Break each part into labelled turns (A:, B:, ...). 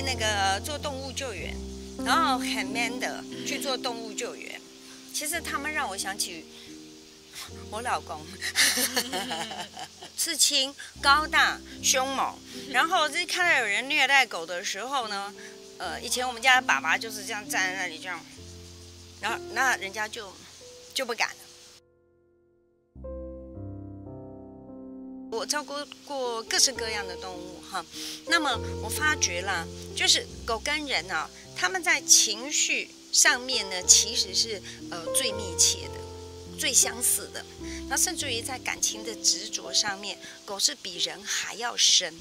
A: 那个做动物救援，然后很 man 的去做动物救援。其实他们让我想起我老公，刺青、高大、凶猛，然后就看到有人虐待狗的时候呢，呃，以前我们家的爸爸就是这样站在那里这样，然后那人家就就不敢了。我照顾过各式各样的动物哈，那么我发觉啦，就是狗跟人啊，他们在情绪上面呢，其实是呃最密切的、最相似的。那甚至于在感情的执着上面，狗是比人还要深。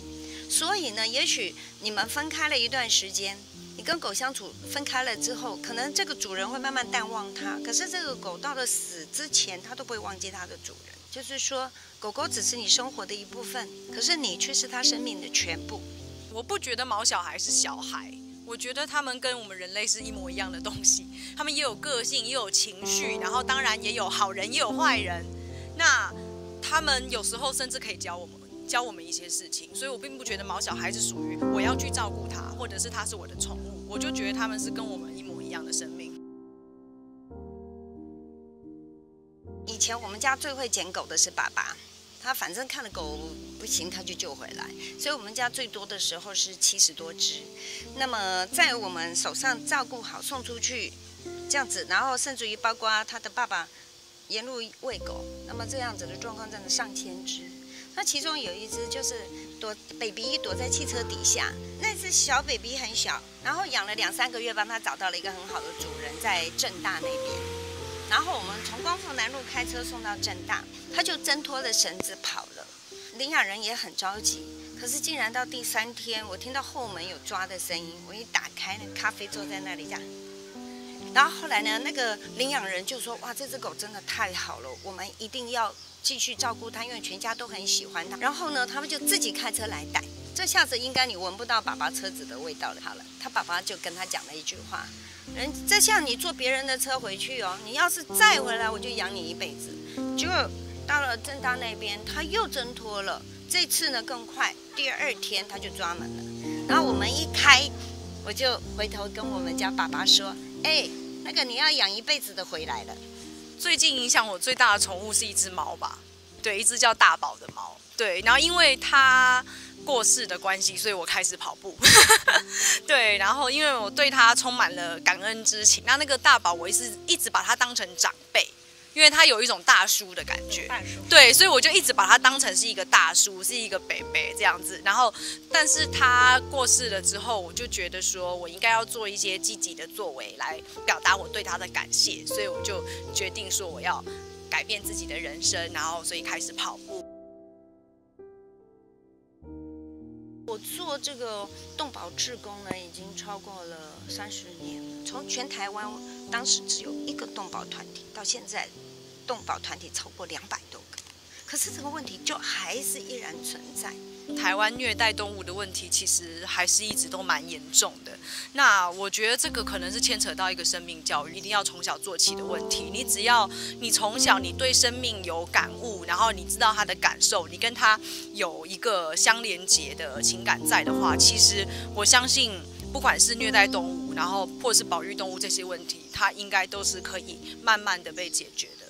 A: 所以呢，也许你们分开了一段时间，你跟狗相处分开了之后，可能这个主人会慢慢淡忘它，可是这个狗到了死之前，它都不会忘记它的主人。就是说，狗狗只是你生活的一部分，可是你却是它生命的全部。
B: 我不觉得毛小孩是小孩，我觉得他们跟我们人类是一模一样的东西。他们也有个性，也有情绪，然后当然也有好人，也有坏人。那他们有时候甚至可以教我们，教我们一些事情。所以我并不觉得毛小孩是属于我要去照顾他，或者是他是我的宠物。我就觉得他们是跟我们一模一样的生命。
A: 以前我们家最会捡狗的是爸爸，他反正看了狗不行，他就救回来。所以我们家最多的时候是七十多只。那么在我们手上照顾好送出去，这样子，然后甚至于包括他的爸爸沿路喂狗，那么这样子的状况真的上千只。那其中有一只就是躲 baby 躲在汽车底下，那只小 baby 很小，然后养了两三个月，帮他找到了一个很好的主人，在正大那边。然后我们从光复南路开车送到正大，他就挣脱了绳子跑了。领养人也很着急，可是竟然到第三天，我听到后门有抓的声音，我一打开，那咖啡坐在那里这样。然后后来呢，那个领养人就说：“哇，这只狗真的太好了，我们一定要继续照顾它，因为全家都很喜欢它。”然后呢，他们就自己开车来带。这下子应该你闻不到爸爸车子的味道了。好了，他爸爸就跟他讲了一句话。人这像你坐别人的车回去哦，你要是再回来，我就养你一辈子。结果到了正大那边，他又挣脱了。这次呢更快，第二天他就抓门了。然后我们一开，我就回头跟我们家爸爸说：“哎，那个你要养一辈子的回来了。”
B: 最近影响我最大的宠物是一只猫吧？对，一只叫大宝的猫。对，然后因为它。过世的关系，所以我开始跑步。对，然后因为我对他充满了感恩之情。那那个大宝，我是一直把他当成长辈，因为他有一种大叔的感觉。
A: 大叔。
B: 对，所以我就一直把他当成是一个大叔，是一个伯伯这样子。然后，但是他过世了之后，我就觉得说我应该要做一些积极的作为来表达我对他的感谢，所以我就决定说我要改变自己的人生，然后所以开始跑步。
A: 我做这个动保志工呢，已经超过了三十年。从全台湾当时只有一个动保团体，到现在动保团体超过两百多。可是这个问题就还是依然存在。
B: 台湾虐待动物的问题其实还是一直都蛮严重的。那我觉得这个可能是牵扯到一个生命教育，一定要从小做起的问题。你只要你从小你对生命有感悟，然后你知道他的感受，你跟他有一个相连结的情感在的话，其实我相信，不管是虐待动物，然后或是保育动物这些问题，它应该都是可以慢慢的被解决的。